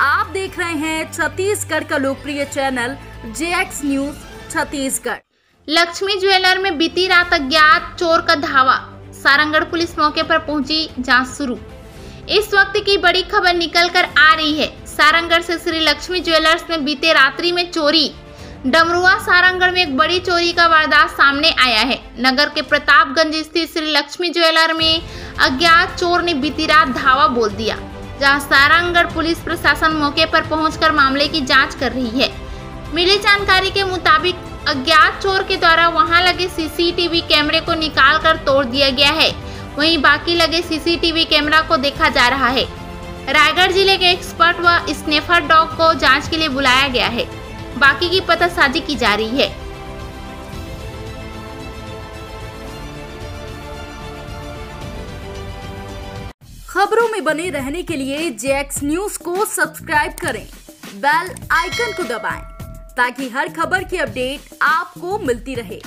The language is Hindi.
आप देख रहे हैं छत्तीसगढ़ का लोकप्रिय channel J X news, Chhattisgarh. Lakshmi jeweller में बीती रात अज्ञात चोर का धावा। सारंगढ़ पुलिस मौके पर पहुँची, जाँच शुरू। इस वक्त की बड़ी खबर निकल कर आ रही है। सारंगढ़ से श्री लक्ष्मी ज्वेलर्स में बीते रात्रि में चोरी। डमरुआ सारंगढ़ में एक बड़ी चोरी का वारदात सामने आया है। नगर के प्रतापगंज स्थित श्री लक्ष्मी ज्वेलर में अज्ञात चोर ने बीती रात धावा बोल दिया। जहाँ सारंगढ़ पुलिस प्रशासन मौके पर पहुंचकर मामले की जाँच कर रही है। मिली जानकारी के मुताबिक, अज्ञात चोर के द्वारा वहाँ लगे सीसीटीवी कैमरे को निकाल कर तोड़ दिया गया है। वहीं बाकी लगे सीसीटीवी कैमरा को देखा जा रहा है। रायगढ़ ज़िले के एक्सपर्ट व स्नेफर डॉग को जाँच के लिए बुलाया गया है। बाकी की पतासाजी की जा रही है। खबरों में बने रहने के लिए जे एक्स न्यूज़ को सब्सक्राइब करें। बेल आइकन को दबाएँ, ताकि हर खबर की अपडेट आपको मिलती रहे।